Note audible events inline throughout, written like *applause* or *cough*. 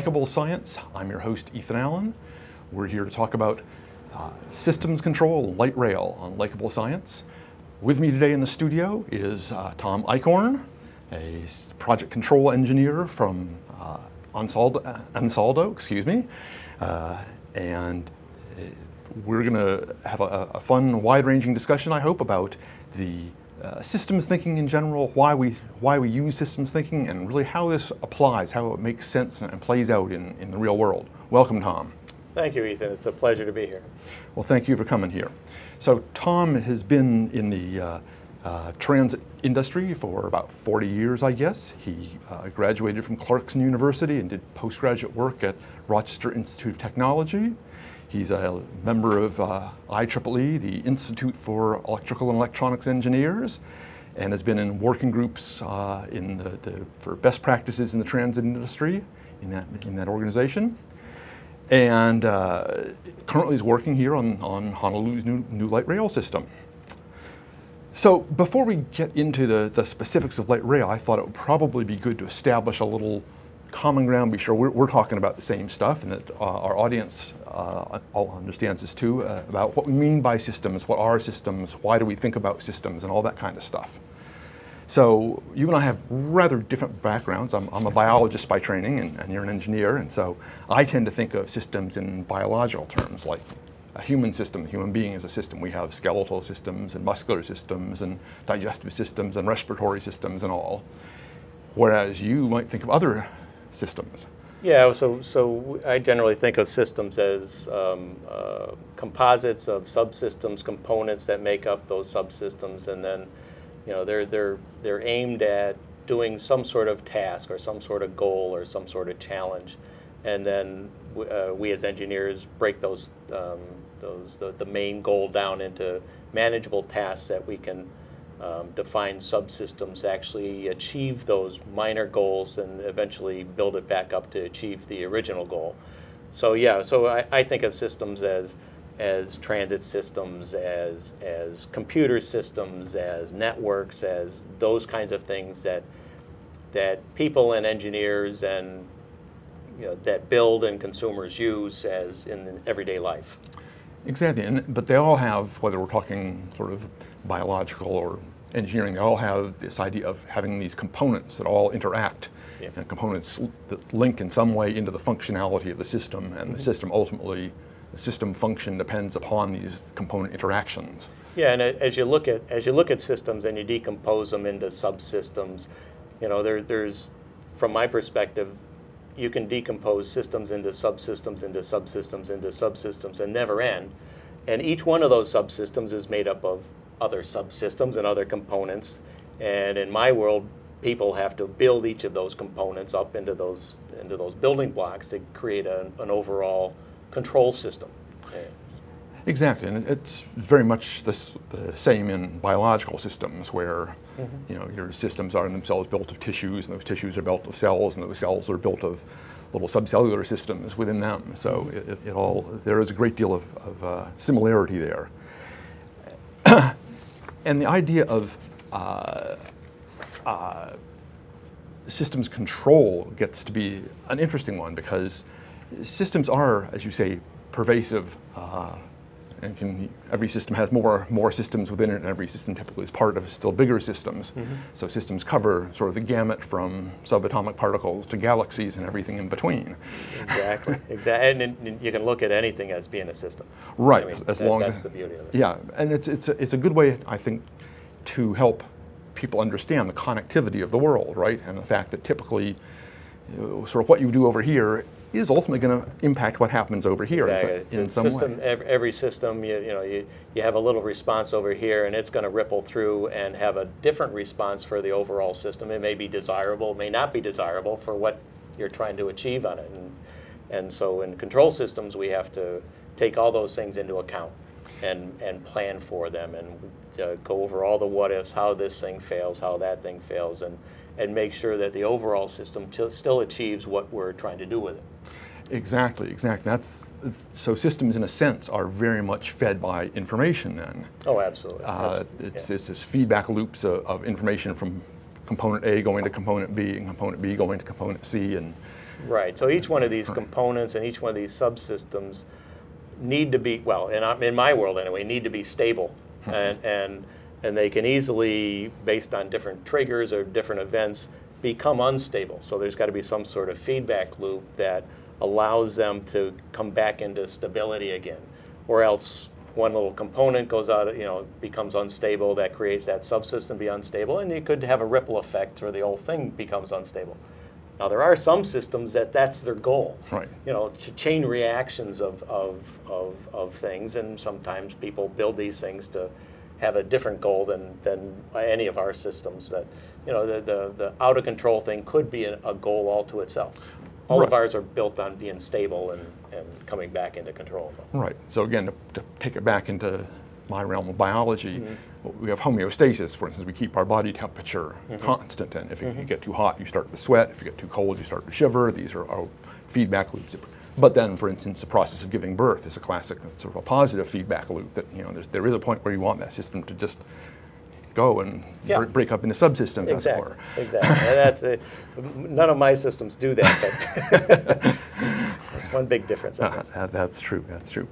Likable Science. I'm your host, Ethan Allen. We're here to talk about uh, systems control light rail on Likable Science. With me today in the studio is uh, Tom Eichorn, a project control engineer from uh, Ansaldo, Ansaldo, excuse me, uh, and uh, we're going to have a, a fun, wide-ranging discussion, I hope, about the uh, systems thinking in general, why we, why we use systems thinking, and really how this applies, how it makes sense and plays out in, in the real world. Welcome, Tom. Thank you, Ethan. It's a pleasure to be here. Well, thank you for coming here. So Tom has been in the uh, uh, transit industry for about 40 years, I guess. He uh, graduated from Clarkson University and did postgraduate work at Rochester Institute of Technology. He's a member of uh, IEEE, the Institute for Electrical and Electronics Engineers, and has been in working groups uh, in the, the, for best practices in the transit industry in that, in that organization. And uh, currently is working here on, on Honolulu's new, new light rail system. So before we get into the, the specifics of light rail, I thought it would probably be good to establish a little common ground, be sure we're, we're talking about the same stuff and that uh, our audience uh, all understands this too, uh, about what we mean by systems, what are systems, why do we think about systems, and all that kind of stuff. So you and I have rather different backgrounds. I'm, I'm a biologist by training, and, and, you're an engineer, and so I tend to think of systems in biological terms, like a human system, a human being is a system. We have skeletal systems and muscular systems and digestive systems and respiratory systems and all. Whereas you might think of other systems? Yeah, so, so I generally think of systems as um, uh, composites of subsystems, components that make up those subsystems, and then, you know, they're, they're, they're aimed at doing some sort of task or some sort of goal or some sort of challenge. And then uh, we as engineers break those, um, those the, the main goal down into manageable tasks that we can um, define subsystems to actually achieve those minor goals and eventually build it back up to achieve the original goal. So yeah, so I, I think of systems as as transit systems, as as computer systems, as networks, as those kinds of things that that people and engineers and you know, that build and consumers use as in everyday life. Exactly, and, but they all have, whether we're talking sort of biological or engineering, they all have this idea of having these components that all interact yeah. and components that link in some way into the functionality of the system, and mm -hmm. the mm-hmm. system ultimately, the system function depends upon these component interactions. Yeah, and as you look at as you look at systems and you decompose them into subsystems, you know, there, there's, from my perspective, you can decompose systems into subsystems, into subsystems, into subsystems, and never end. And each one of those subsystems is made up of other subsystems and other components. And in my world, people have to build each of those components up into those into those building blocks to create a, an overall control system. Exactly, and it's very much this, the same in biological systems where mm -hmm. you know your systems are in themselves built of tissues, and those tissues are built of cells, and those cells are built of little subcellular systems within them. So it, it all there is a great deal of, of uh, similarity there. And the idea of uh, uh, systems control gets to be an interesting one because systems are, as you say, pervasive. Uh, and can, every system has more more systems within it, and every system typically is part of still bigger systems. Mm -hmm. So systems cover sort of the gamut from subatomic particles to galaxies and everything in between. Exactly, *laughs* exactly, and, and you can look at anything as being a system. Right, I mean, as that, long that's as the beauty of it. Yeah, and it's it's a, it's a good way, I think, to help people understand the connectivity of the world, right, and the fact that typically, you know, sort of what you do over here is ultimately going to impact what happens over here exactly. in some system, way. Every system, you, you know, you, you have a little response over here, and it's going to ripple through and have a different response for the overall system. It may be desirable, may not be desirable for what you're trying to achieve on it. And, and so in control systems, we have to take all those things into account and, and plan for them and uh, go over all the what ifs, how this thing fails, how that thing fails, and, and make sure that the overall system still achieves what we're trying to do with it. Exactly, exactly. That's so. Systems, in a sense, are very much fed by information. Then. Oh, absolutely. Uh, it's, yeah. it's this feedback loops of, of, information from component A going to component B and component B going to component C and Right. So each one of these components and each one of these subsystems need to be well, in, in my world anyway, need to be stable, and and and they can easily, based on different triggers or different events, become unstable. So there's got to be some sort of feedback loop that allows them to come back into stability again, or else one little component goes out, you know, becomes unstable. That creates that subsystem be unstable, and you could have a ripple effect where the whole thing becomes unstable. Now there are some systems that that's their goal. Right. You know, ch- chain reactions of, of, of, of things, and sometimes people build these things to have a different goal than, than any of our systems. But you know, the, the, the out of control thing could be a, a goal all to itself. All of Right. ours are built on being stable and, and coming back into control. Right. So again, to, to take it back into my realm of biology, Mm-hmm. we have homeostasis. For instance, we keep our body temperature Mm-hmm. constant, and if you get too hot, you start to sweat. If you get too cold, you start to shiver. These are our feedback loops. But then, for instance, the process of giving birth is a classic sort of a positive feedback loop. That you know, there's, a point where you want that system to just go and Yeah. break, break up into subsystems, as it Exactly. were. Exactly. and that's uh, none of my systems do that, but *laughs* that's one big difference. Uh, that- that's true. That's true.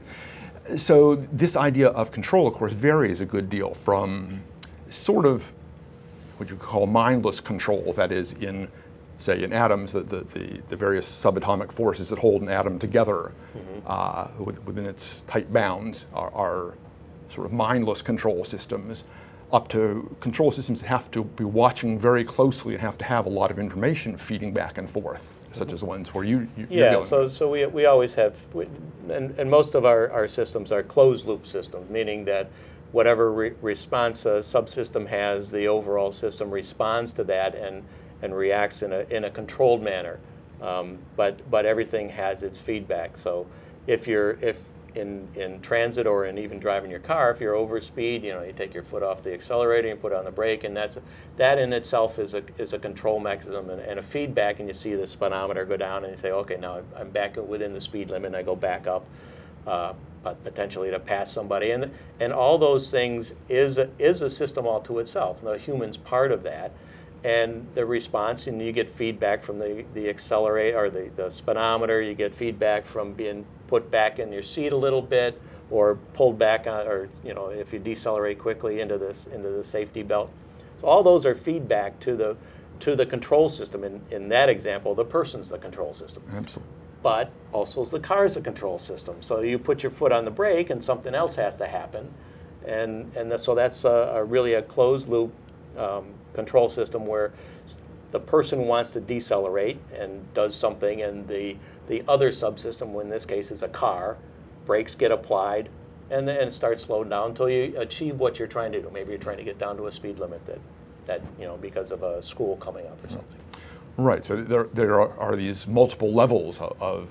So this idea of control, of course, varies a good deal from sort of what you call mindless control. That is, in say in atoms, the, the, the, the various subatomic forces that hold an atom together uh, within its tight bounds are, are sort of mindless control systems. Up to control systems that have to be watching very closely and have to have a lot of information feeding back and forth, such as ones where you, you Yeah, so, so we, we always have, we- and, and most of our, our systems are closed loop systems, meaning that whatever re- response a subsystem has, the overall system responds to that and, and reacts in a, in a controlled manner. Um, but, but everything has its feedback. So if you're, if in, in transit or in even driving your car, if you're over speed, you know, you take your foot off the accelerator and put on the brake, and that's that in itself is a, is a control mechanism and, and a feedback, and you see the speedometer go down, and you say, okay, now I'm- back within the speed limit, and I go back up, uh, but potentially to pass somebody, and and all those things is a, is a system all to itself. The human's part of that, and the response, and you get feedback from the, the accelerator or the, the speedometer, you get feedback from being put back in your seat a little bit or pulled back on, or you know, if you decelerate quickly into this into the safety belt. So all those are feedback to the to the control system. In, in that example, the person's the control system Absolutely. but also is the car's a control system. So you put your foot on the brake and something else has to happen. And, and that, so that's a, a really a closed loop um, control system where the person wants to decelerate and does something and the, the other subsystem, in this case is a car, brakes get applied and then it starts slowing down until you achieve what you're trying to do. Maybe you're trying to get down to a speed limit that, that you know, because of a school coming up or something. Right. So there, there are, are these multiple levels of, of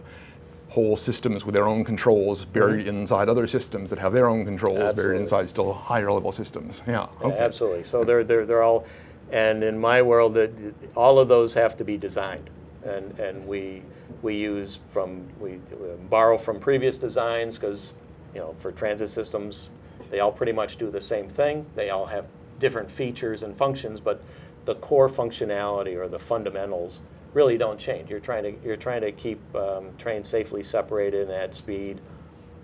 whole systems with their own controls buried mm-hmm. inside other systems that have their own controls. Absolutely. buried inside still higher level systems. Yeah. Yeah, Absolutely. So they're, they're, they're all, and in my world, that all of those have to be designed. And, and we, we use from, we borrow from previous designs because, you know, for transit systems, they all pretty much do the same thing. They all have different features and functions, but the core functionality or the fundamentals really don't change. You're trying to, you're trying to keep um, trains safely separated and at speed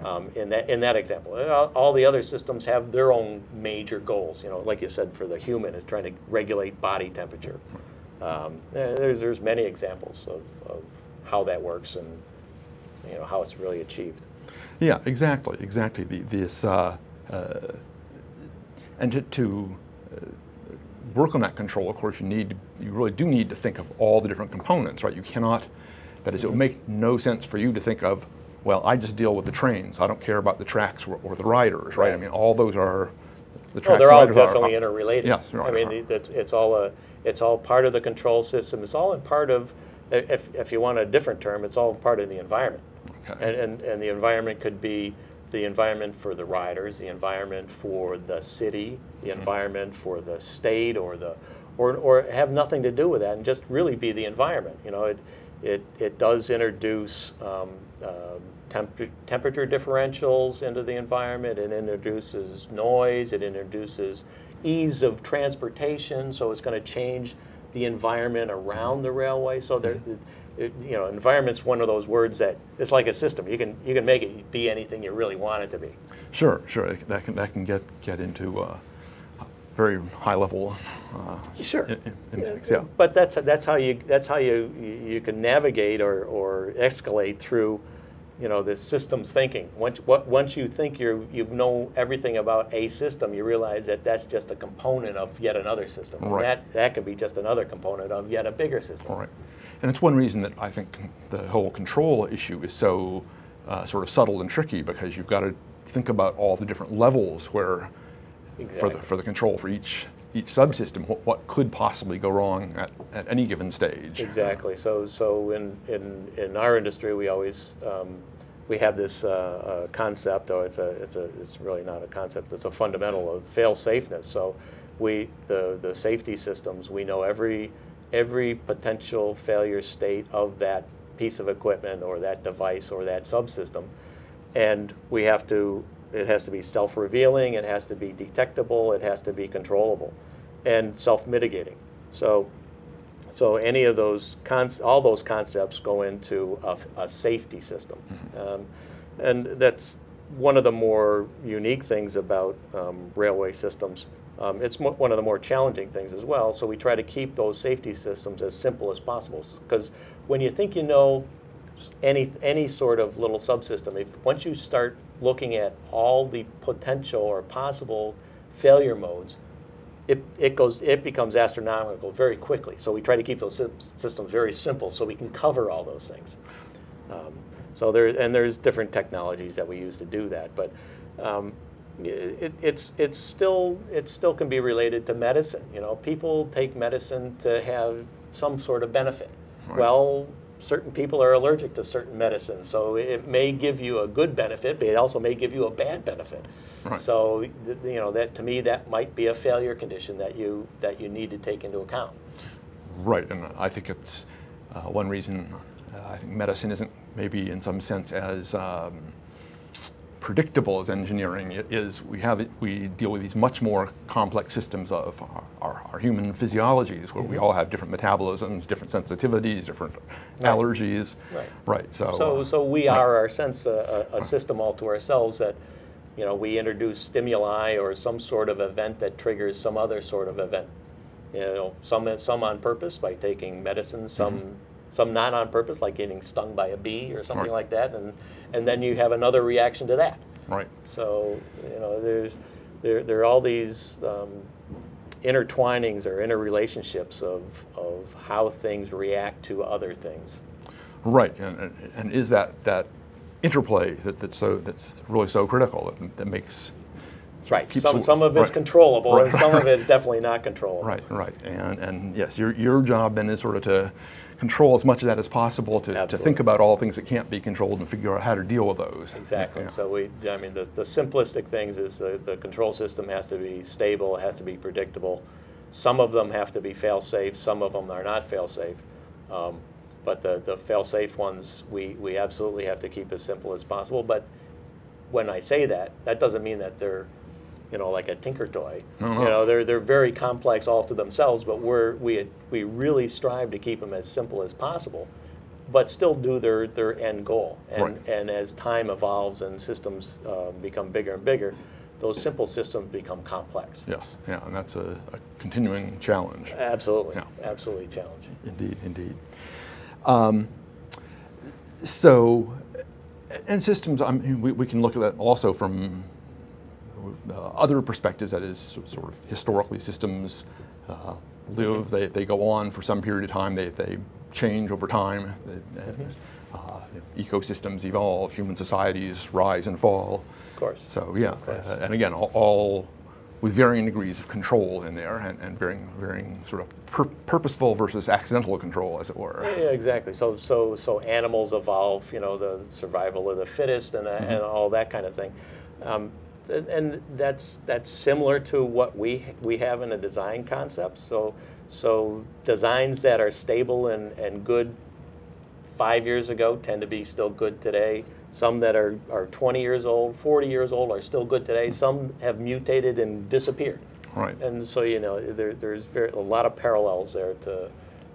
um, in that in that example. All, all the other systems have their own major goals. You know, like you said, for the human, is trying to regulate body temperature. Um, there's there's many examples of, of how that works and you know how it's really achieved. Yeah, exactly, exactly. The, this, uh, uh, and to, to uh, work on that control, of course, you need, you really do need to think of all the different components, right? You cannot, that is, it would make no sense for you to think of, well, I just deal with the trains. I don't care about the tracks or, or the riders, right? I mean, all those are the Oh, tracks. they're all riders are- definitely interrelated. Yes, I mean, right. it's, it's all a, it's all part of the control system. It's all in part of, if, if you want a different term, it's all part of the environment. Okay. And, and, and the environment could be the environment for the riders, the environment for the city, the Mm-hmm. environment for the state, or the, or, or have nothing to do with that, and just really be the environment. You know, it, it, it does introduce um, um temper, temperature differentials into the environment. It introduces noise. It introduces ease of transportation. So it's going to change the environment around the railway. So there, it, you know, environment's one of those words that it's like a system. You can you can make it be anything you really want it to be. Sure, sure. That can that can get get into uh, very high level uh, sure. impacts. Yeah. But that's that's how you that's how you you can navigate or, or escalate through, you know, this systems thinking. Once once you think you you know everything about a system, you realize that that's just a component of yet another system. Right. And that that could be just another component of yet a bigger system. Right. And it's one reason that I think the whole control issue is so uh, sort of subtle and tricky because you've got to think about all the different levels where exactly. for the for the control for each each subsystem, what, what could possibly go wrong at, at any given stage. Exactly. So so in in, in our industry, we always um, we have this uh, uh, concept, or it's a it's a it's really not a concept. It's a fundamental of fail safeness. So we the the safety systems we know every every potential failure state of that piece of equipment or that device or that subsystem, and we have to it has to be self-revealing, it has to be detectable, it has to be controllable, and self-mitigating. So, so any of those, all those concepts go into a, a safety system. Mm-hmm. Um, and that's one of the more unique things about um, railway systems. Um, it's mo- one of the more challenging things as well. So we try to keep those safety systems as simple as possible. Because when you think you know any any sort of little subsystem, if once you start looking at all the potential or possible failure modes, it, it goes it becomes astronomical very quickly. So we try to keep those systems very simple so we can cover all those things. Um, so there and there's different technologies that we use to do that, but um, it, it's it's still it still can be related to medicine. You know, people take medicine to have some sort of benefit. Right. Well, certain people are allergic to certain medicines. So it may give you a good benefit, but it also may give you a bad benefit. Right. So you know that to me that might be a failure condition that you that you need to take into account. Right, and I think it's uh, one reason uh, I think medicine isn't maybe in some sense as um, predictable as engineering is we have we deal with these much more complex systems of our, our, our human physiologies where mm-hmm. we all have different metabolisms, different sensitivities, different right. allergies. Right. Right. So. So, uh, so we right. are our sense a, a, system all to ourselves that, you know, we introduce stimuli or some sort of event that triggers some other sort of event. You know, some some on purpose by taking medicine, some. Mm-hmm some not on purpose, like getting stung by a bee or something right. like that, and and then you have another reaction to that. Right. So you know, there's there there are all these um, intertwinings or interrelationships of of how things react to other things. Right, and, and, and is that that interplay that, that's so that's really so critical that, that makes right. Some, some of it's right. controllable, right. and some of it is definitely not controllable. Right, right, and and yes, your your job then is sort of to control as much of that as possible to, to think about all things that can't be controlled and figure out how to deal with those. Exactly. Yeah. So we, I mean, the, the simplistic things is the, the control system has to be stable, it has to be predictable. Some of them have to be fail-safe, some of them are not fail-safe. Um, but the, the fail-safe ones, we, we absolutely have to keep as simple as possible. But when I say that, that doesn't mean that they're you know, like a Tinker Toy. Uh-huh. You know, they're they're very complex all to themselves, but we're we we really strive to keep them as simple as possible, but still do their their end goal. And right. and as time evolves and systems uh, become bigger and bigger, those simple systems become complex. Yes, yeah, and that's a, a continuing challenge. Absolutely, yeah. absolutely challenging. Indeed, indeed. Um, so, and systems, I mean, we, we can look at that also from other perspectives, that is sort of historically systems uh, live, they, they go on for some period of time, they, they change over time, they, mm-hmm. uh, ecosystems evolve, human societies rise and fall. Of course. So yeah, uh, and again, all, all, with varying degrees of control in there and, and varying, varying sort of pur- purposeful versus accidental control, as it were. Yeah, exactly. So, so, so animals evolve, you know, the survival of the fittest and, mm-hmm. and all that kind of thing. Um, and that's that's similar to what we we have in a design concept. So so designs that are stable and, and good five years ago tend to be still good today. Some that are, are 20 years old, 40 years old are still good today. Some have mutated and disappeared. Right. And so you know there, there's very, a lot of parallels there to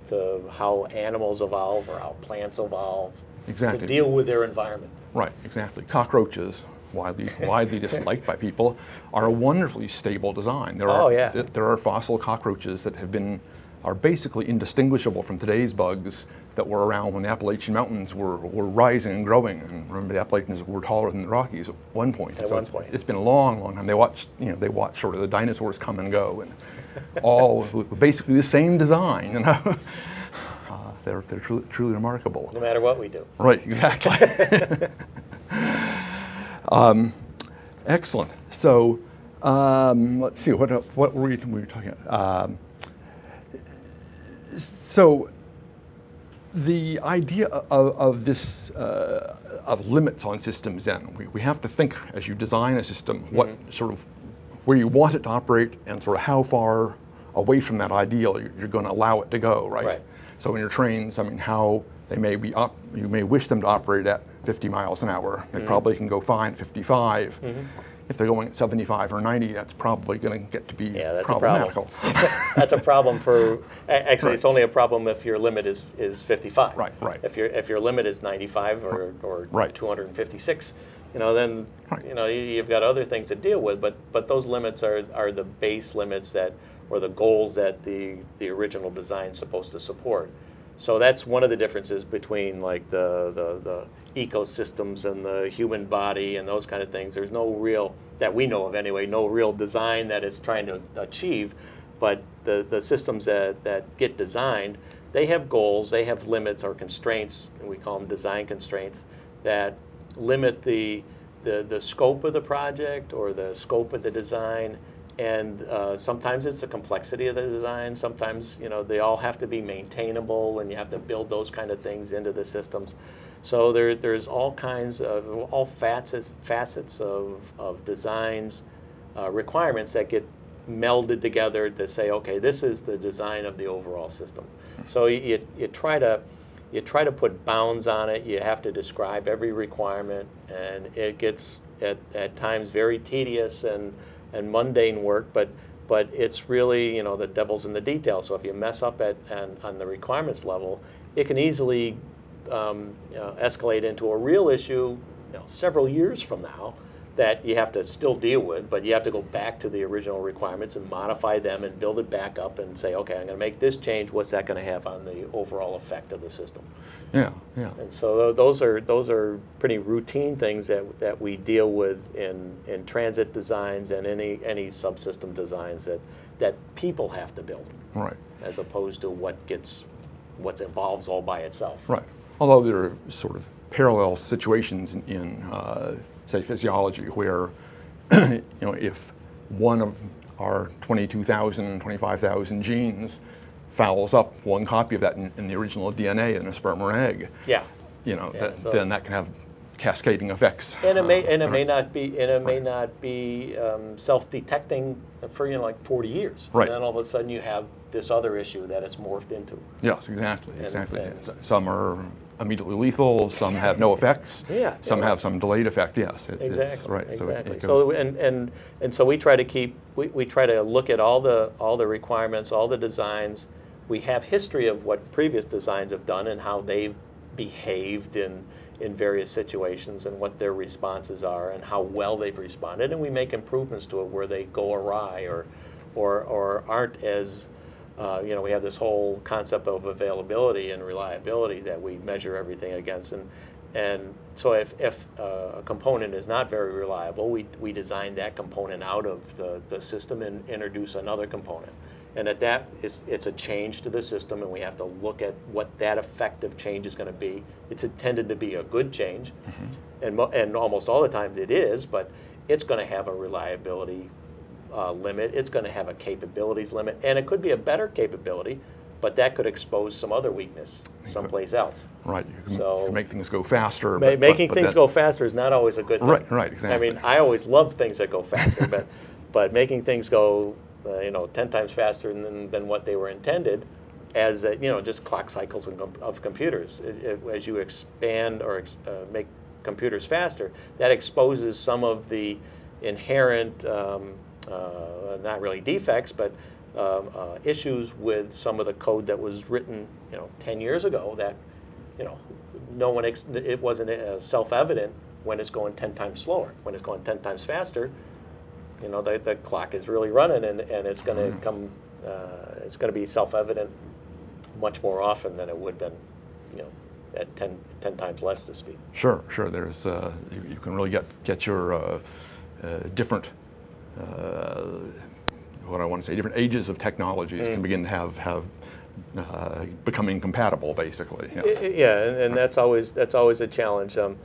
to how animals evolve or how plants evolve Exactly. to deal with their environment. Right, exactly. Cockroaches, widely widely disliked by people, are a wonderfully stable design. There are Oh, yeah. th- there are fossil cockroaches that have been are basically indistinguishable from today's bugs that were around when the Appalachian Mountains were, were rising and growing. And remember, the Appalachians were taller than the Rockies at one point. At so one it's, point. it's been a long, long time. They watched, you know, they watched sort of the dinosaurs come and go, and all *laughs* with basically the same design. You know, *laughs* uh, they're they're truly, truly remarkable. No matter what we do. Right, exactly. *laughs* um, excellent. So um, let's see, what, what were we, we were talking about? Um, so the idea of, of this, uh, of limits on systems then, we, we have to think as you design a system, what sort of, where you want it to operate and sort of how far away from that ideal you're, you're going to allow it to go, right? Right. So in your trains, I mean, how they may be up, you may wish them to operate at 50 miles an hour. They mm-hmm. probably can go fine at 55. Mm-hmm. If they're going at 75 or 90, that's probably going to get to be Yeah, that's a problem. *laughs* That's a problem for, actually, it's only a problem if your limit is, is 55. Right, right. If your, if your limit is 95 or, or Right. 256, you know, then, Right. you know, you- you've got other things to deal with, but, but those limits are, are the base limits that, or the goals that the, the original design is supposed to support. So that's one of the differences between like the, the, the ecosystems and the human body and those kind of things. There's no real, that we know of anyway, no real design that it's trying to achieve. But the, the systems that, that get designed, they have goals, they have limits or constraints, and we call them design constraints, that limit the, the, the scope of the project or the scope of the design. And uh, sometimes it's the complexity of the design. Sometimes, you know, they all have to be maintainable and you have to build those kind of things into the systems. So there, there's all kinds of, all facets, facets of, of designs, uh, requirements that get melded together to say, okay, this is the design of the overall system. So you, you, try to, you try to put bounds on it. You have to describe every requirement, and it gets at, at times very tedious and, and mundane work. But but it's really you know the devil's in the detail. So if you mess up at on, on the requirements level, it can easily um, know, escalate into a real issue you know, several years from now that you have to still deal with, but you have to go back to the original requirements and modify them and build it back up and say, okay, I'm going to make this change. What's that going to have on the overall effect of the system? Yeah, yeah. And so those are those are pretty routine things that, that we deal with in, in transit designs and any any subsystem designs that that people have to build, Right, as opposed to what gets what evolves all by itself. right. Although there are sort of parallel situations in, in uh, say, physiology where, *clears throat* you know, if one of our 22,000, 25,000 genes fouls up one copy of that in, in the original DNA in a sperm or egg, Yeah. you know, Yeah, that, so- then that can have cascading effects. And it may uh, and it may not be and it may not be um, self-detecting for you know like 40 years. Right. And then all of a sudden you have this other issue that it's morphed into. Yes, exactly, And- exactly. and- some are immediately lethal, some have no effects. Yeah, Some yeah. have some delayed effect, yes. it- it's- Exactly. right, so Exactly. it So, and, and and so we try to keep we, we try to look at all the all the requirements, all the designs. We have history of what previous designs have done and how they've behaved in in various situations and what their responses are and how well they've responded and we make improvements to it where they go awry or or or aren't as uh, you know, we have this whole concept of availability and reliability that we measure everything against. And, and so if, if uh, a component is not very reliable, we, we design that component out of the, the system and introduce another component. And at that, it's, it's a change to the system, and we have to look at what that effective change is going to be. It's intended to be a good change, and, mo- and almost all the times it is, but it's going to have a reliability uh, limit. It's going to have a capabilities limit, and it could be a better capability, but that could expose some other weakness someplace else. Right, you can, So- you can make things go faster. Ma- but- making but things that- go faster is not always a good thing. Right, right, exactly. I mean, I always love things that go faster, but *laughs* but making things go, uh, you know, ten times faster than than what they were intended, as uh, you know, just clock cycles of, computers. It, it, as you expand or ex- uh, make computers faster, that exposes some of the inherent um, not really defects, but um, uh, issues with some of the code that was written, you know, 10 years ago that, you know, no one, it wasn't uh, self-evident when it's going 10 times slower. When it's going 10 times faster, you know, the, the clock is really running and, and it's going to mm. come, uh, it's going to be self-evident much more often than it would have been, you know, at 10, 10 times less the speed. Sure, sure. There's, uh, you, you, can really get, get your uh, uh, different uh, what I want to say, different ages of technologies mm. can begin to have have uh, become incompatible, basically. Yes. Yeah, and, and, that's always that's always a challenge. Um,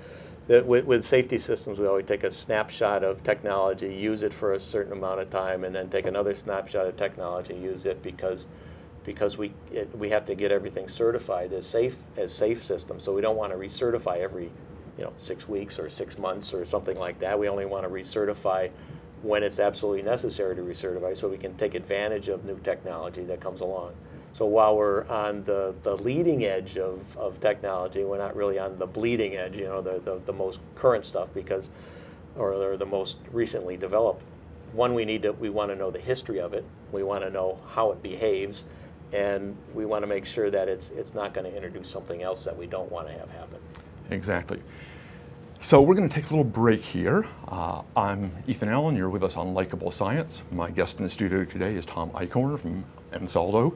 with, with, safety systems, we always take a snapshot of technology, use it for a certain amount of time, and then take another snapshot of technology, use it because because we it, we have to get everything certified as safe as safe systems. So we don't want to recertify every you know six weeks or six months or something like that. We only want to recertify when it's absolutely necessary to recertify so we can take advantage of new technology that comes along. So while we're on the, the leading edge of, of technology, we're not really on the bleeding edge, you know, the, the, the most current stuff because, or the most recently developed. One, we need to, we want to know the history of it. We want to know how it behaves. And we want to make sure that it's, it's not going to introduce something else that we don't want to have happen. Exactly. So we're going to take a little break here. Uh, I'm Ethan Allen. You're with us on Likable Science. My guest in the studio today is Tom Eichorn from Ansaldo.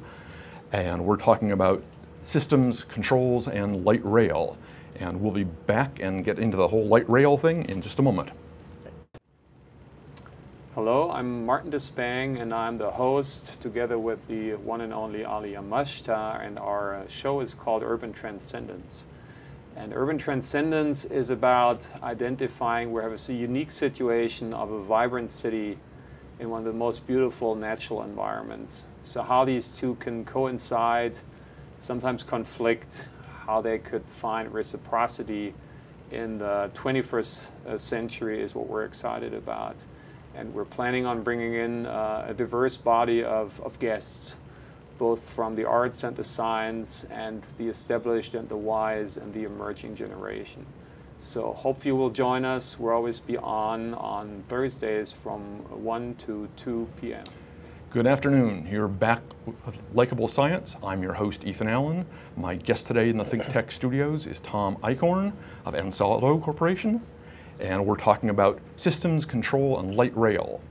And we're talking about systems, controls, and light rail. And we'll be back and get into the whole light rail thing in just a moment. Hello, I'm Martin Despang, and I'm the host together with the one and only Ali Amashta, and our show is called Urban Transcendence. And urban transcendence is about identifying where have a unique situation of a vibrant city in one of the most beautiful natural environments. So how these two can coincide, sometimes conflict, how they could find reciprocity in the 21st uh, century is what we're excited about. And we're planning on bringing in uh, a diverse body of, of guests both from the arts and the science and the established and the wise and the emerging generation. So hope you will join us. We'll always be on on Thursdays from 1 to 2 p.m. Good afternoon. You're back with Likable Science. I'm your host, Ethan Allen. My guest today in the ThinkTech studios is Tom Eichorn of Ansaldo Corporation, and we're talking about systems, control, and light rail.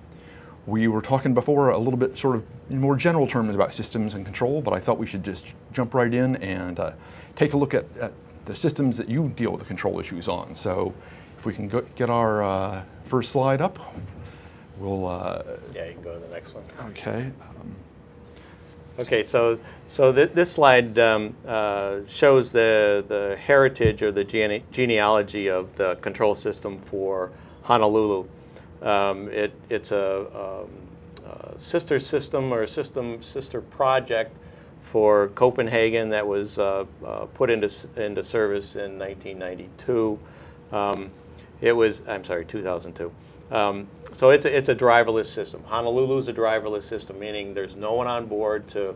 We were talking before a little bit sort of more general terms about systems and control, but I thought we should just jump right in and uh, take a look at, at, the systems that you deal with the control issues on. So if we can go, get our uh, first slide up, we'll... Uh, yeah, you can go to the next one. Okay. Um, okay, so, so th this slide um, uh, shows the, the heritage or the gene genealogy of the control system for Honolulu. Um, it, it's a, um, a, sister system or a system sister project for Copenhagen that was uh, uh, put into, into service in 1992. Um, it was, I'm sorry, 2002. Um, so it's a, it's a driverless system. Honolulu is a driverless system, meaning there's no one on board to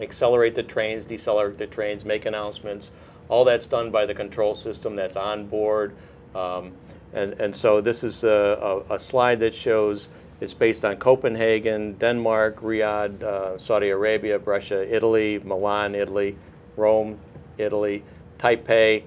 accelerate the trains, decelerate the trains, make announcements. All that's done by the control system that's on board. Um, and, and so this is a, a, a, slide that shows it's based on Copenhagen, Denmark, Riyadh, uh, Saudi Arabia, Brescia, Italy, Milan, Italy, Rome, Italy, Taipei,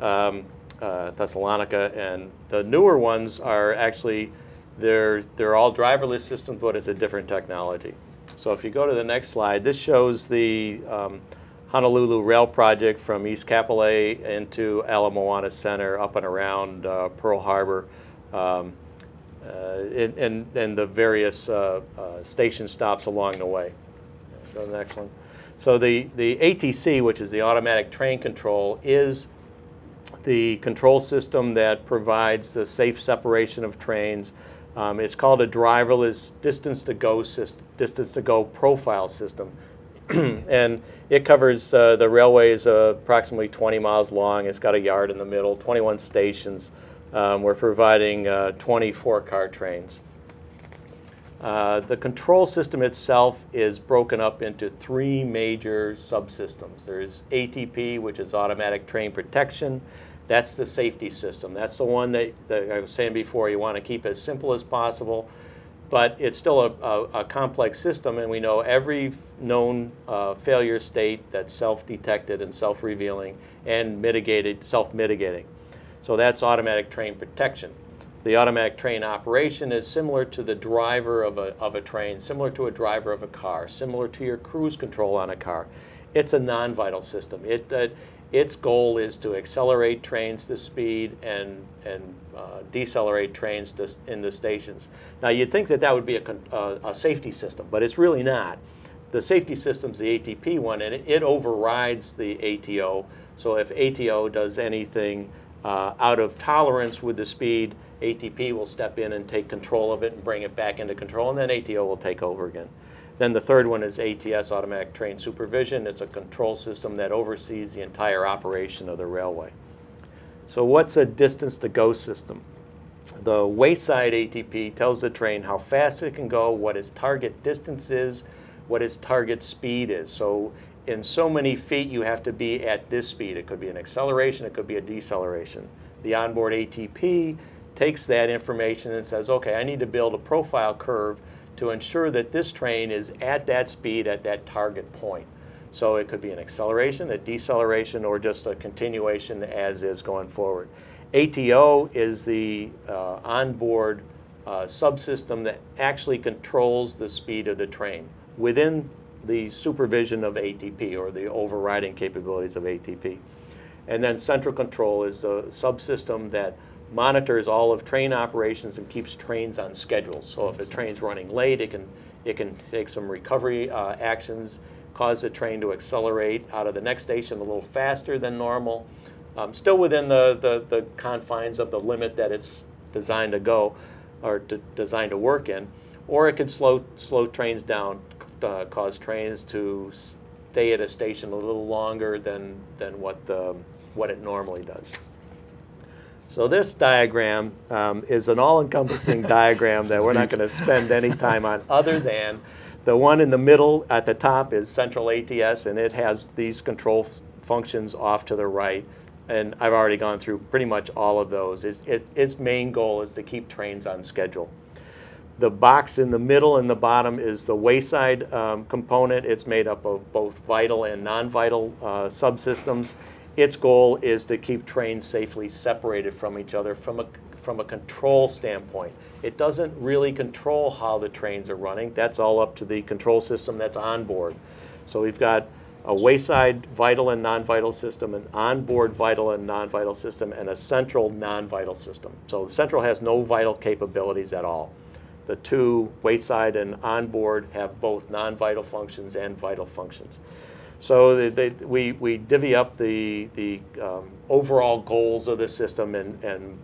um, uh, Thessalonica, and the newer ones are actually, they're, they're all driverless systems, but it's a different technology. So if you go to the next slide, this shows the um, Honolulu Rail Project from East Kapolei into Ala Moana Center up and around uh, Pearl Harbor um, uh, and, and the various uh, uh station stops along the way. Go to the next one. So the, the ATC, which is the automatic train control, is the control system that provides the safe separation of trains. Um, it's called a driverless distance to go system, distance to go profile system. *clears throat* and it covers uh, the railway is uh, approximately 20 miles long. It's got a yard in the middle, 21 stations. Um, we're providing uh, 24 car trains. Uh, the control system itself is broken up into three major subsystems. There's ATP, which is automatic train protection. That's the safety system. That's the one that, that I was saying before, you want to keep as simple as possible but it's still a, a, a complex system, and we know every known uh, failure state that's self-detected and self-revealing and mitigated, self-mitigating. So that's automatic train protection. The automatic train operation is similar to the driver of a, of a train, similar to a driver of a car, similar to your cruise control on a car. It's a non-vital system. It, uh, its goal is to accelerate trains to speed and, and uh, decelerate trains to, in the stations. Now you'd think that that would be a, uh, a safety system, but it's really not. The safety system's the ATP one, and it, it overrides the ATO. So if ATO does anything uh, out of tolerance with the speed, ATP will step in and take control of it and bring it back into control, and then ATO will take over again. Then the third one is ATS, Automatic Train Supervision. It's a control system that oversees the entire operation of the railway. So what's a distance to go system? The wayside ATP tells the train how fast it can go, what its target distance is, what its target speed is. So in so many feet, you have to be at this speed. It could be an acceleration, it could be a deceleration. The onboard ATP takes that information and says, okay, I need to build a profile curve to ensure that this train is at that speed at that target point. So it could be an acceleration, a deceleration, or just a continuation as is going forward. ATO is the uh, onboard uh, subsystem that actually controls the speed of the train within the supervision of ATP or the overriding capabilities of ATP. And then central control is the subsystem that monitors all of train operations and keeps trains on schedule. So if a train's running late, it can, it can take some recovery uh, actions, cause the train to accelerate out of the next station a little faster than normal, um, still within the, the, the, confines of the limit that it's designed to go or to, designed to work in. Or it could slow, slow trains down, uh, cause trains to stay at a station a little longer than, than what, the, what it normally does. So this diagram um, is an all-encompassing *laughs* diagram that we're not going to spend any time on other than the one in the middle at the top is central ATS and it has these control functions off to the right and I've already gone through pretty much all of those. It, it, its main goal is to keep trains on schedule. The box in the middle and the bottom is the wayside um, component. It's made up of both vital and non-vital uh, subsystems its goal is to keep trains safely separated from each other from a, from a control standpoint. It doesn't really control how the trains are running. That's all up to the control system that's on board. So we've got a wayside vital and non-vital system, an onboard vital and non-vital system, and a central non-vital system. So the central has no vital capabilities at all. The two, wayside and onboard, have both non-vital functions and vital functions. So they, they, we, we divvy up the, the um, overall goals of the system and, and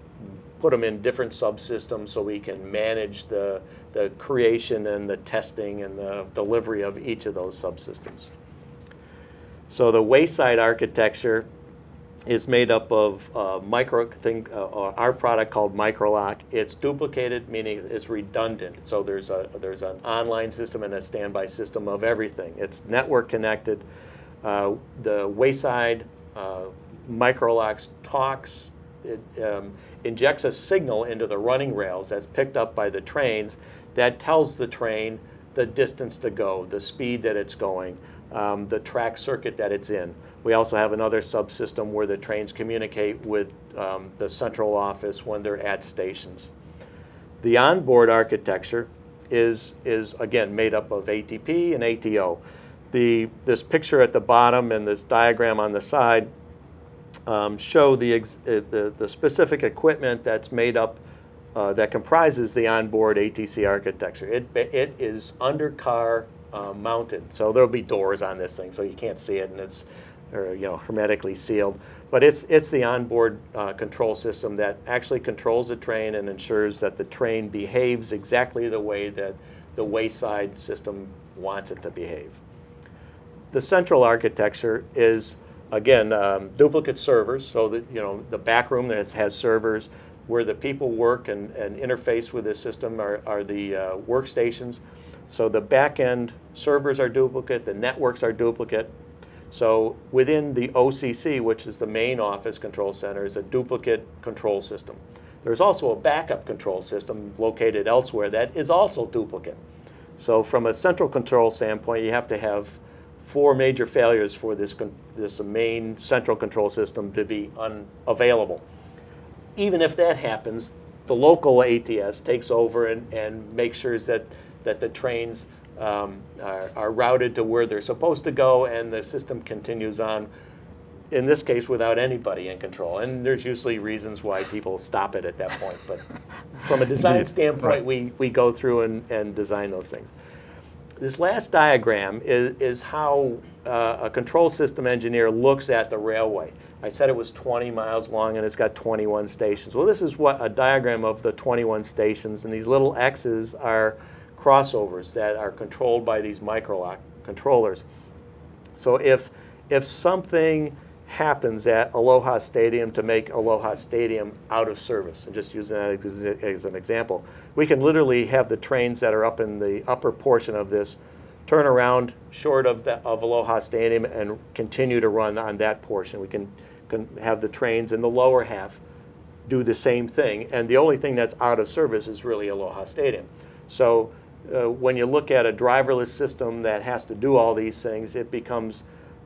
put them in different subsystems so we can manage the, the creation and the testing and the delivery of each of those subsystems. So the wayside architecture is made up of uh, micro thing, uh, our product called MicroLok. It's duplicated, meaning it's redundant. So there's a there's an online system and a standby system of everything. It's network connected. Uh, the wayside uh, MicroLoks talks, it um, injects a signal into the running rails that's picked up by the trains that tells the train the distance to go, the speed that it's going, um, the track circuit that it's in. We also have another subsystem where the trains communicate with um, the central office when they're at stations. The onboard architecture is, is again made up of ATP and ATO. The, this picture at the bottom and this diagram on the side um, show the, uh, the, the, specific equipment that's made up, uh, that comprises the onboard ATC architecture. It, it is under car uh, mounted, so there'll be doors on this thing, so you can't see it, and it's or, you know, hermetically sealed. But it's, it's the onboard uh, control system that actually controls the train and ensures that the train behaves exactly the way that the wayside system wants it to behave. The central architecture is, again, um, duplicate servers, so that you know the back room that has, has servers where the people work and, and interface with this system are, are the uh, workstations. So the back end servers are duplicate, the networks are duplicate, so within the OCC, which is the main office control center, is a duplicate control system. There's also a backup control system located elsewhere that is also duplicate. So from a central control standpoint, you have to have four major failures for this, this main central control system to be unavailable. Even if that happens, the local ATS takes over and, and makes sure that, that the trains um, are, are routed to where they're supposed to go and the system continues on in this case without anybody in control. And there's usually reasons why people stop it at that point. But from a design *laughs* standpoint, right. we, we go through and, and design those things. This last diagram is, is how uh, a control system engineer looks at the railway. I said it was 20 miles long and it's got 21 stations. Well, this is what a diagram of the 21 stations, and these little X's are crossovers that are controlled by these micro controllers. So if, if something happens at Aloha Stadium to make Aloha Stadium out of service, and just using that as, an example, we can literally have the trains that are up in the upper portion of this turn around short of, the, of Aloha Stadium and continue to run on that portion. We can, can have the trains in the lower half do the same thing, and the only thing that's out of service is really Aloha Stadium. So uh, when you look at a driverless system that has to do all these things, it becomes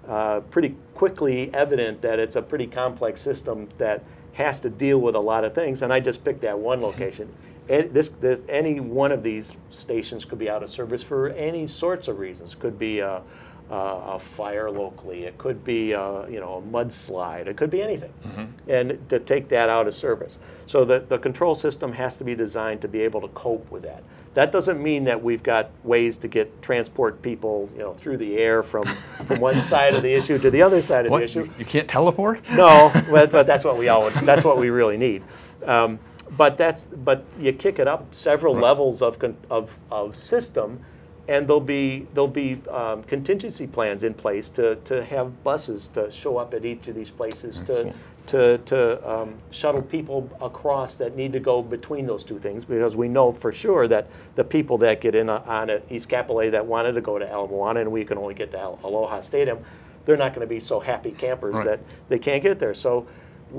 uh, pretty quickly evident that it's a pretty complex system that has to deal with a lot of things. And I just picked that one mm-hmm. location. And this, this, any one of these stations could be out of service for any sorts of reasons. Could be a, a, a fire locally. It could be a, you know a mudslide. It could be anything. Mm-hmm. And to take that out of service. So the, the control system has to be designed to be able to cope with that. That doesn't mean that we've got ways to get transport people, you know, through the air from, from one *laughs* side of the issue to the other side of what? the issue. You can't teleport? No, but, but that's what we all that's what we really need. Um, but that's but you kick it up several right. levels of, of of system, and there'll be there'll be um, contingency plans in place to to have buses to show up at each of these places to to, to um, shuttle people across that need to go between those two things because we know for sure that the people that get in on at East Kapolei that wanted to go to Ala Moana and we can only get to Aloha Stadium, they're not going to be so happy campers right. that they can't get there. So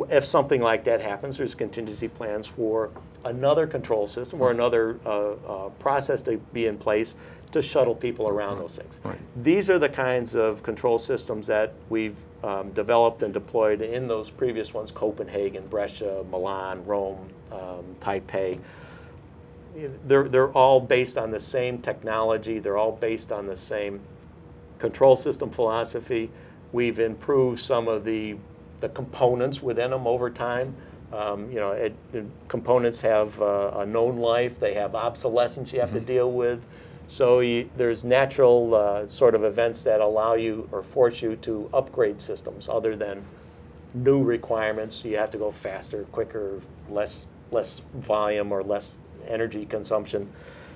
if something like that happens, there's contingency plans for another control system or another uh, uh, process to be in place to shuttle people around those things. Right. These are the kinds of control systems that we've um, developed and deployed in those previous ones, Copenhagen, Brescia, Milan, Rome, um, Taipei. They're, they're all based on the same technology. They're all based on the same control system philosophy. We've improved some of the, the components within them over time. Um, you know, it, it, components have uh, a known life. They have obsolescence you have mm -hmm. to mm-hmm. deal with. So you, there's natural uh, sort of events that allow you or force you to upgrade systems other than new requirements. You have to go faster, quicker, less, less volume or less energy consumption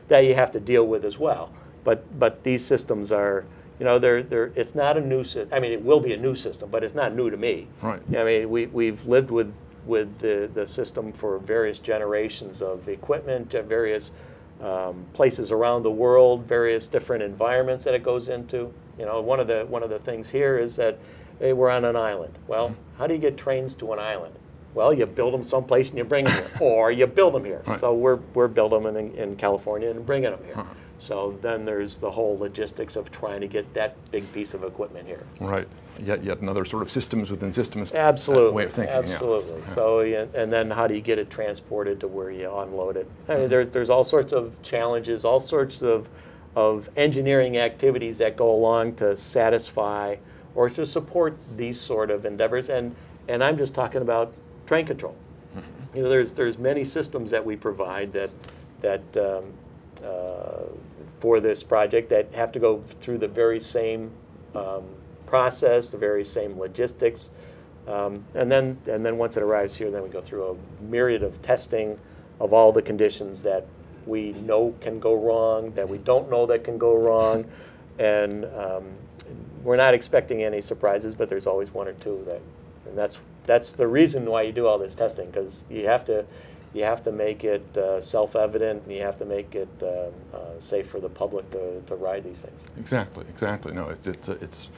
that you have to deal with as well. But, but these systems are, you know, they're, they're, it's not a new system. I mean, it will be a new system, but it's not new to me. Right. I mean, we, we've lived with, with the, the system for various generations of equipment, various um, places around the world, various different environments that it goes into. You know, one of the one of the things here is that hey, we're on an island. Well, mm-hmm. how do you get trains to an island? Well, you build them someplace and you bring them here, or you build them here. Right. So we're we're building them in, in California and bringing them here. Uh-huh. So then there's the whole logistics of trying to get that big piece of equipment here. Right. Yet, yet another sort of systems within systems Absolutely. way of thinking. Absolutely. Yeah. So, and then how do you get it transported to where you unload it? I mean, there, there's all sorts of challenges, all sorts of, of engineering activities that go along to satisfy or to support these sort of endeavors. And, and I'm just talking about train control. Mm-hmm. You know, there's, there's many systems that we provide that, that um, uh, for this project that have to go through the very same um, process, the very same logistics. Um, and then and then once it arrives here, then we go through a myriad of testing of all the conditions that we know can go wrong, that we don't know that can go wrong, and um, we're not expecting any surprises, but there's always one or two that, and that's that's the reason why you do all this testing because you have to you have to make it uh, self-evident and you have to make it uh, uh, safe for the public to, to ride these things. Exactly, exactly. No, it's, it's, it's,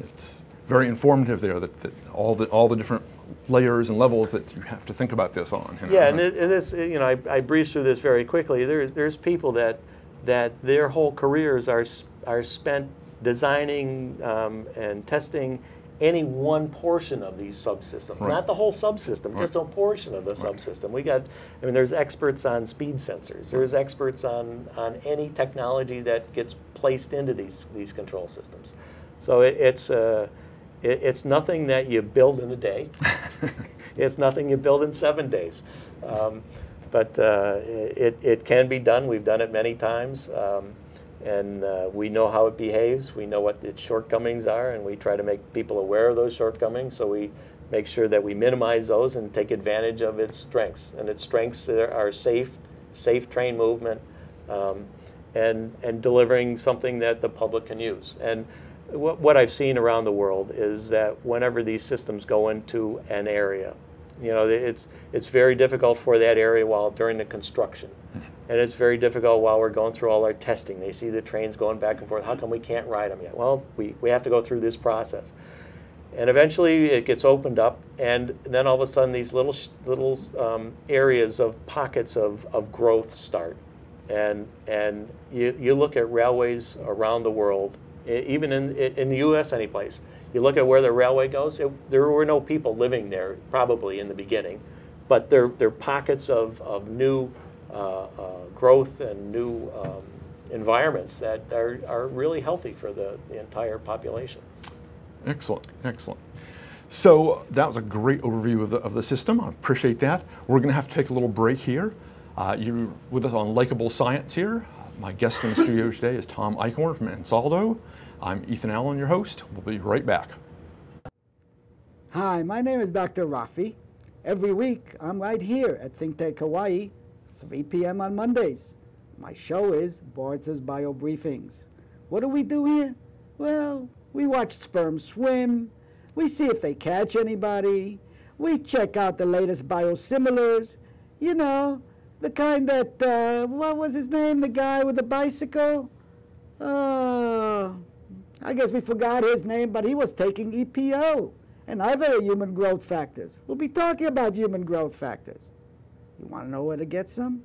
it's very informative there that, that all, the, all the different layers and levels that you have to think about this on. You know? Yeah, and, it, and, this, you know, I, I breezed through this very quickly. There, there's people that that their whole careers are are spent designing um, and testing any one portion of these subsystems, right. not the whole subsystem, right. just a portion of the right. subsystem. We got, I mean, there's experts on speed sensors. There's experts on on any technology that gets placed into these these control systems. So it, it's uh, it, it's nothing that you build in a day. *laughs* it's nothing you build in seven days. Um, but uh, it, it can be done. We've done it many times. Um, and uh, we know how it behaves. We know what its shortcomings are, and we try to make people aware of those shortcomings. So we make sure that we minimize those and take advantage of its strengths. And its strengths are safe, safe train movement, um, and and delivering something that the public can use. And what, what I've seen around the world is that whenever these systems go into an area, you know, it's it's very difficult for that area while during the construction and it's very difficult while we're going through all our testing. They see the trains going back and forth. How come we can't ride them yet? Well, we, we have to go through this process. And eventually it gets opened up, and then all of a sudden these little, little um, areas of pockets of, of growth start. And, and you, you look at railways around the world, even in, in the US, any place. You look at where the railway goes, it, there were no people living there probably in the beginning, but they're, they're pockets of, of new uh, uh, growth and new um, environments that are, are really healthy for the, the entire population. Excellent, excellent. So that was a great overview of the, of the system. I appreciate that. We're going to have to take a little break here. Uh, you're with us on Likable Science here. My guest in the studio *laughs* today is Tom Eichorn from Ansaldo. I'm Ethan Allen, your host. We'll be right back. Hi, my name is Dr. Rafi. Every week, I'm right here at ThinkTech Hawaii 3 p.m. on Mondays. My show is Boris's Bio Briefings. What do we do here? Well, we watch sperm swim. We see if they catch anybody. We check out the latest biosimilars. You know, the kind that, uh, what was his name? The guy with the bicycle? Uh, I guess we forgot his name, but he was taking EPO and other human growth factors. We'll be talking about human growth factors. You want to know where to get some?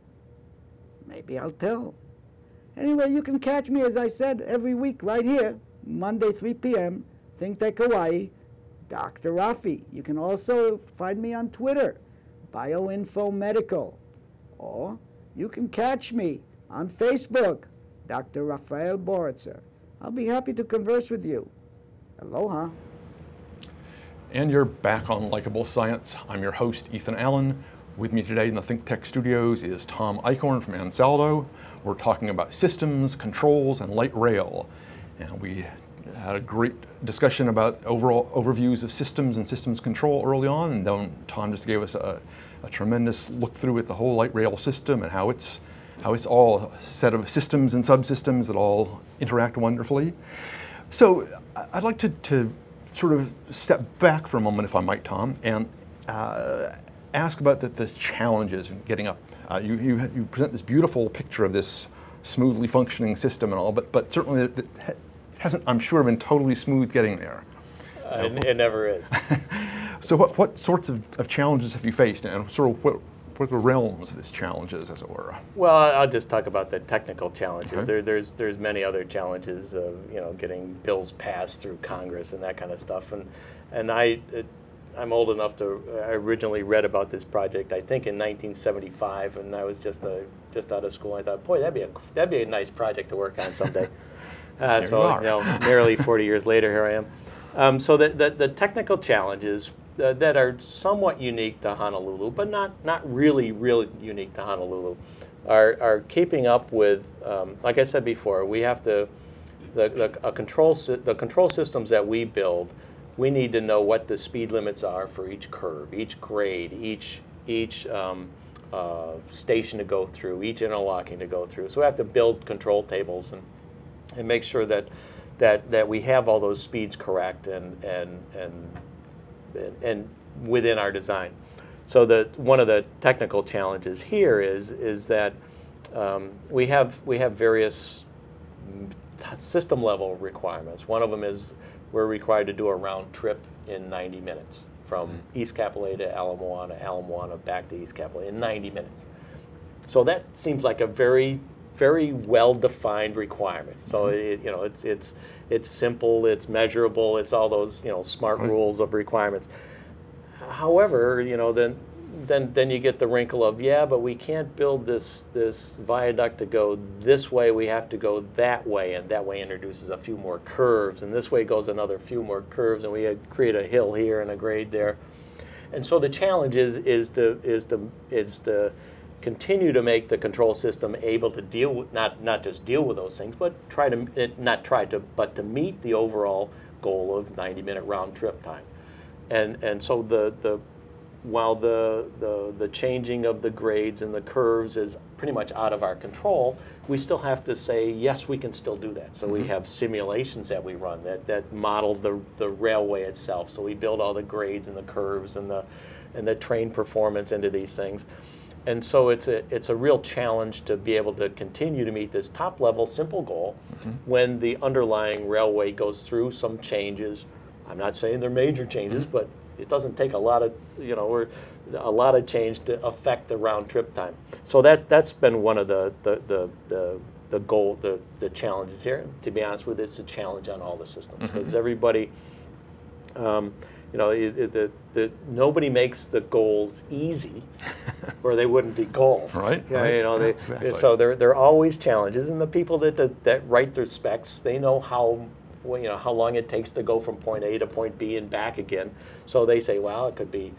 Maybe I'll tell. Anyway, you can catch me, as I said, every week right here, Monday, 3 p.m., ThinkTech Hawaii, Dr. Rafi. You can also find me on Twitter, Bioinfo Medical. Or you can catch me on Facebook, Dr. Rafael Boritzer. I'll be happy to converse with you. Aloha. And you're back on Likable Science. I'm your host, Ethan Allen. With me today in the ThinkTech studios is Tom Eichorn from Ansaldo. We're talking about systems, controls, and light rail. And we had a great discussion about overall overviews of systems and systems control early on, and then Tom just gave us a, a tremendous look through at the whole light rail system and how it's how it's all a set of systems and subsystems that all interact wonderfully. So I'd like to, to sort of step back for a moment, if I might, Tom, and uh, ask about the, the challenges in getting up. Uh, you, you, you, present this beautiful picture of this smoothly functioning system and all, but, but certainly it hasn't, I'm sure, been totally smooth getting there. Uh, it, it, never is. *laughs* so what, what sorts of, of, challenges have you faced and sort of what, what are the realms of these challenges, as it were? Well, I'll just talk about the technical challenges. Okay. There, there's there's many other challenges of you know getting bills passed through Congress and that kind of stuff. And and I it, I'm old enough to. I originally read about this project, I think, in 1975, and I was just a, just out of school. I thought, boy, that'd be a that'd be a nice project to work on someday. *laughs* uh, so you, you, know, nearly 40 years later, here I am. Um, so the, the, the technical challenges uh, that are somewhat unique to Honolulu, but not not really really unique to Honolulu, are are keeping up with. Um, like I said before, we have to the the control the control systems that we build we need to know what the speed limits are for each curve, each grade, each each um, uh, station to go through, each interlocking to go through. So we have to build control tables and and make sure that that that we have all those speeds correct and and and and, within our design. So the one of the technical challenges here is is that um, we have we have various system level requirements. One of them is we're required to do a round trip in 90 minutes. from mm-hmm. East Kapolei to Ala Moana, Ala Moana back to East Kapolei in 90 minutes. So that seems like a very, very well-defined requirement. So mm-hmm. it, you know, it's it's it's simple, it's measurable, it's all those you know smart rules of requirements. However, you know, then then then you get the wrinkle of yeah, but we can't build this this viaduct to go this way. We have to go that way, and that way introduces a few more curves, and this way goes another few more curves, and we create a hill here and a grade there. And so the challenge is is to is to is to continue to make the control system able to deal with not not just deal with those things, but try to eh, not try to but to meet the overall goal of 90 minute round trip time. And and so the the while the, the the changing of the grades and the curves is pretty much out of our control, we still have to say yes, we can still do that. So we mm-hmm. have simulations that we run that, that model the, the railway itself. So we build all the grades and the curves and the and the train performance into these things. And so it's a it's a real challenge to be able to continue to meet this top level simple goal mm-hmm. when the underlying railway goes through some changes. I'm not saying they're major changes, mm-hmm. but it doesn't take a lot of you know or a lot of change to affect the round trip time. So that that's been one of the the the, the the goal, the, the challenges here. To be honest with you, it's a challenge on all the systems because everybody, um, you know, it, it, the, the, nobody makes the goals easy, *laughs* or they wouldn't be goals. Right, Yeah, right. You know, they, Yeah, exactly. so there there are always challenges, and the people that, that that write their specs, they know how you know how long it takes to go from point A to point B and back again. So they say, well, it could be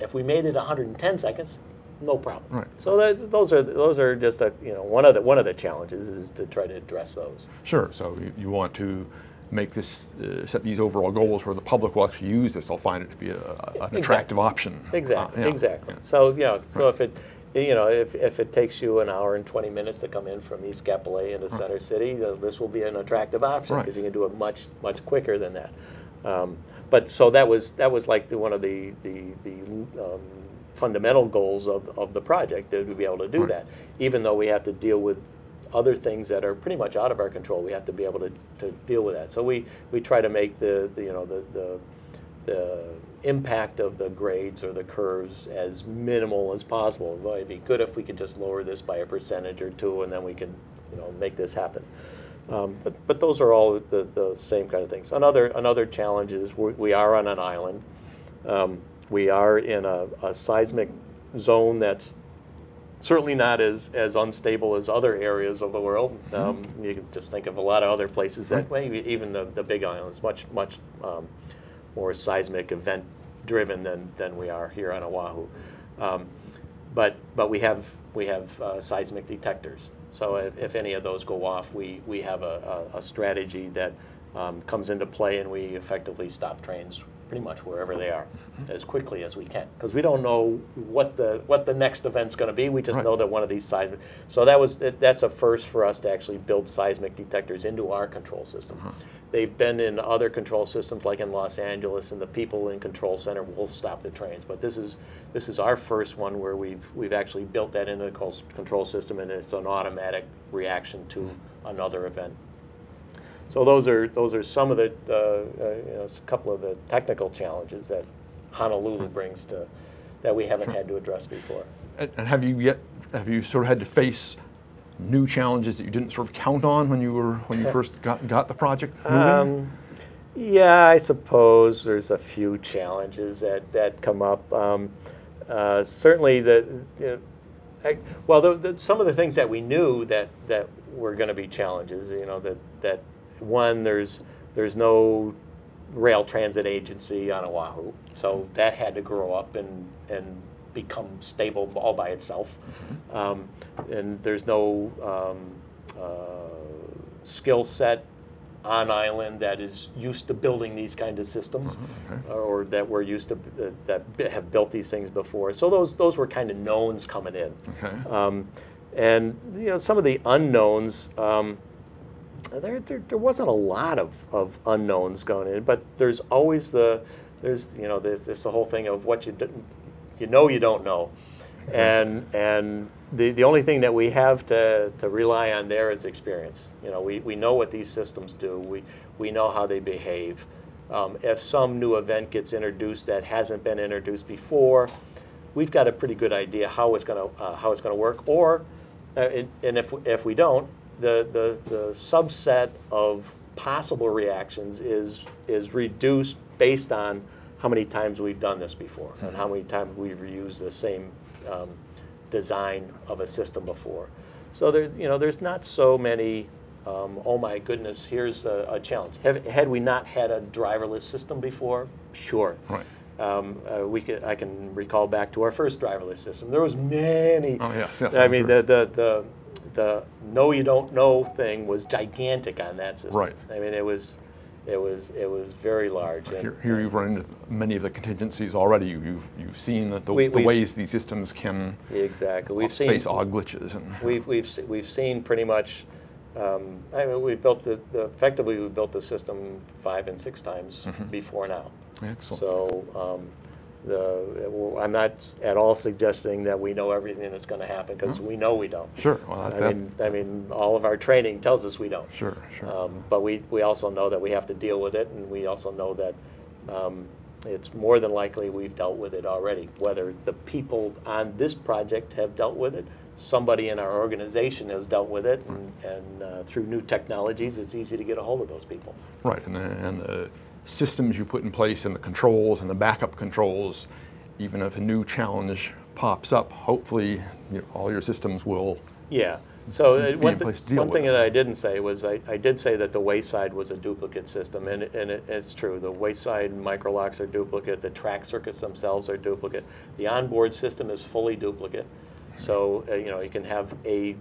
if we made it 110 seconds, no problem. Right. So that, those are those are just a you know one of the one of the challenges is to try to address those. Sure. So you, you want to make this, uh, set these overall goals where the public will actually use this. They'll find it to be a, a- an Exactly. attractive option. Exactly, Uh, yeah, exactly. yeah. So, you know, so if it, you know, if, if it takes you an hour and 20 minutes to come in from East Kapolei into Center City, uh, this will be an attractive option Right. because you can do it much, much quicker than that. Um, but so that was, that was like the, one of the, the, the um, fundamental goals of, of the project, to be able to do Right. that. Even though we have to deal with other things that are pretty much out of our control, we have to be able to, to deal with that. So we, we try to make the, the you know, the, the the impact of the grades or the curves as minimal as possible. Well, it'd be good if we could just lower this by a percentage or two, and then we can, you know, make this happen. Um, but, but those are all the, the same kind of things. Another another challenge is we, we are on an island. Um, we are in a, a seismic zone that's certainly not as, as unstable as other areas of the world. Um, you can just think of a lot of other places that way. Even the, the Big Island is much much um, more seismic event driven than, than we are here on Oahu. Um, but but we have we have uh, seismic detectors. So if, if any of those go off, we, we have a, a, a strategy that um, comes into play, and we effectively stop trains pretty much wherever they are as quickly as we can because we don't know what the what the next event's going to be. We just Right. know that one of these seismic. So that was that's a first for us to actually build seismic detectors into our control system. Uh-huh. They've been in other control systems like in Los Angeles, and the people in control center will stop the trains. But this is this is our first one where we've we've actually built that into the control system, and it's an automatic reaction to mm-hmm. another event. So those are those are some of the uh, uh, you know, a couple of the technical challenges that Honolulu brings to that we haven't had to address before. And, and have you yet, have you sort of had to face new challenges that you didn't sort of count on when you were, when you *laughs* first got, got the project moving? Um, yeah, I suppose there's a few challenges that, that come up. Um, uh, certainly, the, you know, I, well, the, the, some of the things that we knew that, that were going to be challenges. You know that that one there's there's no rail transit agency on Oahu, so that had to grow up and and become stable all by itself. Um, and there's no um, uh, skill set on island that is used to building these kind of systems, or that we're used to uh, that have built these things before. So those those were kind of knowns coming in. Okay. Um, and you know some of the unknowns. There, there, there wasn't a lot of, of unknowns going in, but there's always the there's you know there's this the whole thing of what you you know you don't know, and and the, the only thing that we have to, to rely on there is experience. You know we, we know what these systems do. We we know how they behave. Um, if some new event gets introduced that hasn't been introduced before, we've got a pretty good idea how it's going to uh, how it's going to work. Or, uh, it, and if if we don't, the, the the subset of possible reactions is is reduced based on how many times we've done this before and how many times we've reused the same um, design of a system before. So there, you know, there's not so many. Um, oh my goodness, here's a, a challenge. Have, had we not had a driverless system before? Sure. Right. Um, uh, we could, I can recall back to our first driverless system. There was many. Oh, yes, yes, I mean, the, the, the, the "no, you don't know thing was gigantic on that system. Right. I mean, it was, it was, it was very large. and- Here, here you've run into many of the contingencies already. You- You've, you've seen the, the, We- the ways these systems can Exactly. We've seen face odd glitches. And, We've, we've, we've seen pretty much, um, I mean, we've built the, the, effectively, we built the system five and six times before now. Excellent. So, um, the, I'm not at all suggesting that we know everything that's gonna happen, because we know we don't. Sure. Well, that, I mean, I mean, all of our training tells us we don't. sure, sure. Um, But we, we also know that we have to deal with it, and we also know that um, it's more than likely we've dealt with it already. Whether the people on this project have dealt with it, somebody in our organization has dealt with it, and, and uh, through new technologies, it's easy to get a hold of those people. Right, and the, and the systems you put in place and the controls and the backup controls, even if a new challenge pops up, hopefully you know, all your systems will. Yeah. So uh, Be one, thi- place to deal one thing it. that I didn't say was I, I did say that the wayside was a duplicate system, and, and it, it's true. The wayside MicroLoks are duplicate. The track circuits themselves are duplicate. The onboard system is fully duplicate. So uh, you know you can have a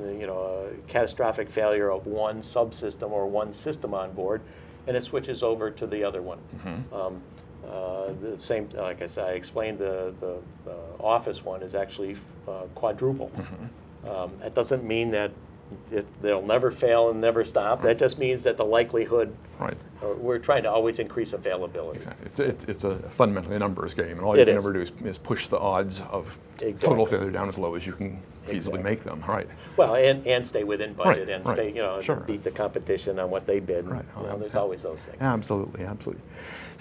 you know a catastrophic failure of one subsystem or one system on board, and it switches over to the other one. Um, uh, the same, like I said, I explained the the uh, office one is actually uh, quadruple. Um, that doesn't mean that it, they'll never fail and never stop. That just means that the likelihood. Right. uh, we're trying to always increase availability. Exactly. It's, it, it's a fundamentally a numbers game, and all you It can is. ever do is, is push the odds of Exactly. total failure down as low as you can feasibly Exactly. make them. Right. Well, and, and stay within budget Right, and right. stay, you know, Sure. beat the competition on what they bid. Right. You know, there's always those things. Absolutely, absolutely.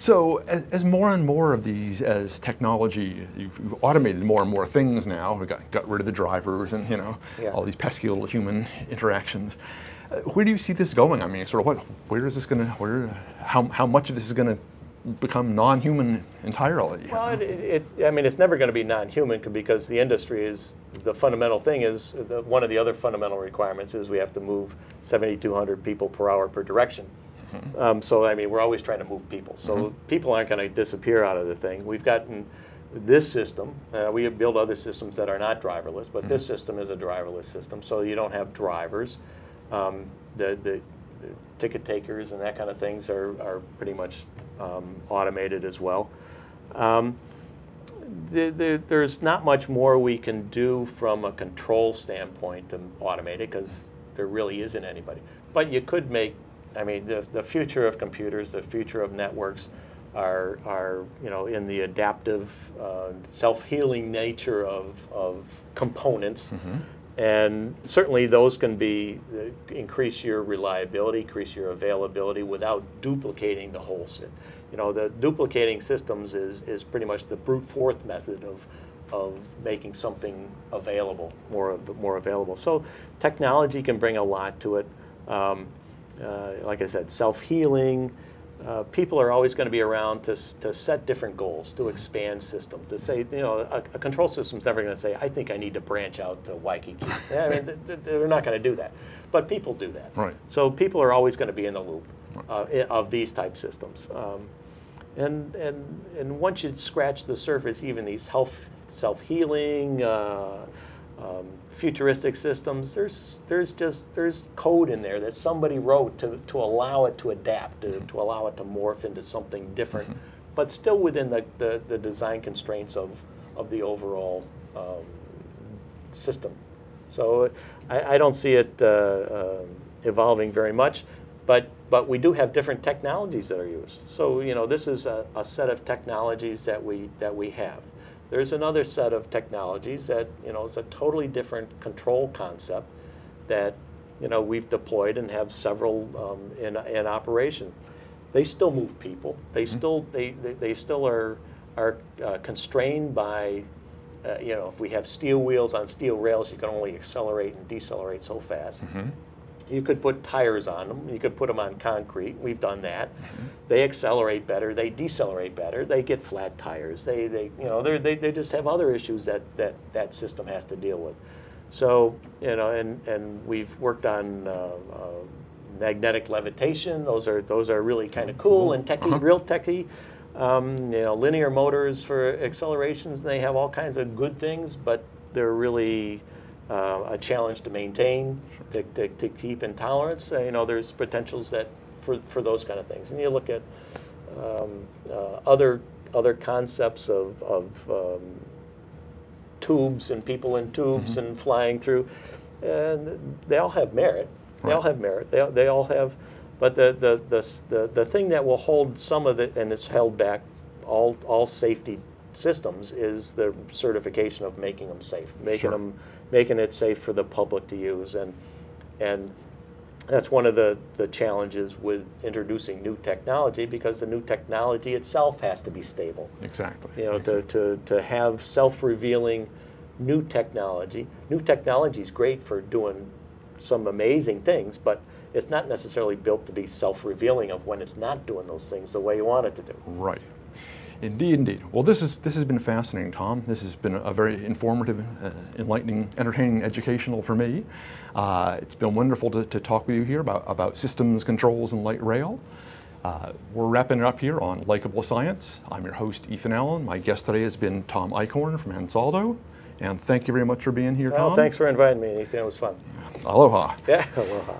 So as, as more and more of these, as technology, you've, you've automated more and more things now. We got got rid of the drivers and you know Yeah. all these pesky little human interactions. Uh, where do you see this going? I mean, sort of what? Where is this going to? Where? How how much of this is going to become non-human entirely? Well, it, it, I mean, it's never going to be non-human because the industry is, the fundamental thing is, the, one of the other fundamental requirements is we have to move 7,200 people per hour per direction. Um, so, I mean, we're always trying to move people. So people aren't going to disappear out of the thing. We've gotten this system, uh, we have built other systems that are not driverless, but this system is a driverless system, so you don't have drivers. Um, the, the, the ticket takers and that kind of things are, are pretty much um, automated as well. Um, there, there, there's not much more we can do from a control standpoint to automate it because there really isn't anybody. But you could make, I mean, the, the future of computers, the future of networks are, are you know, in the adaptive, uh, self-healing nature of, of components. And certainly those can be, uh, increase your reliability, increase your availability without duplicating the whole system. You know, the duplicating systems is, is pretty much the brute force method of, of making something available, more, more available. So technology can bring a lot to it. Um, uh, like I said, self-healing. Uh, people are always going to be around to, to set different goals, to expand systems. To say, you know, a, a control system's never going to say, I think I need to branch out to Waikiki. *laughs* I mean, th- th- they're not going to do that. But people do that. Right. So people are always going to be in the loop uh, of these type systems. Um, and, and, and once you scratch the surface, even these health, self-healing, uh, um, futuristic systems, there's, there's just, there's code in there that somebody wrote to, to allow it to adapt, to, to allow it to morph into something different, but still within the, the, the design constraints of, of the overall um, system. So I, I don't see it uh, um evolving very much, but, but we do have different technologies that are used. So, you know, this is a, a set of technologies that we, that we have. There's another set of technologies that, you know, is a totally different control concept that, you know, we've deployed and have several um, in, in operation. they still move people. They still they, they, they still are are uh, constrained by uh, you know if we have steel wheels on steel rails, you can only accelerate and decelerate so fast. You could put tires on them. You could put them on concrete. We've done that. They accelerate better. They decelerate better. They get flat tires. They, they you know, they're, they they just have other issues that, that that system has to deal with. So you know, and and we've worked on uh, uh, magnetic levitation. Those are those are really kind of cool and techy, real techy. Um, you know, linear motors for accelerations. They have all kinds of good things, but they're really uh, a challenge to maintain, to, to, to keep in tolerance. Uh, you know, there's potentials that for, for those kind of things. And you look at um, uh, other other concepts of, of um, tubes and people in tubes and flying through, and they all have merit. They all have merit. They, all- they all have, but the, the, the, the, the thing that will hold some of it, and it's held back all, all safety systems, is the certification of making them safe, making Sure. them, making it safe for the public to use. And, and that's one of the, the challenges with introducing new technology because the new technology itself has to be stable. Exactly. You know, to, to, to have self-revealing new technology. New technology is great for doing some amazing things, but it's not necessarily built to be self-revealing of when it's not doing those things the way you want it to do. Right. Indeed, indeed. Well, this is this has been fascinating, Tom. This has been a very informative, uh, enlightening, entertaining, educational for me. Uh, it's been wonderful to, to talk with you here about, about systems, controls, and light rail. Uh, we're wrapping it up here on Likable Science. I'm your host, Ethan Allen. My guest today has been Tom Eichorn from Ansaldo. And thank you very much for being here, Tom. Well, thanks for inviting me, Ethan. It was fun. Aloha. Yeah, *laughs* aloha.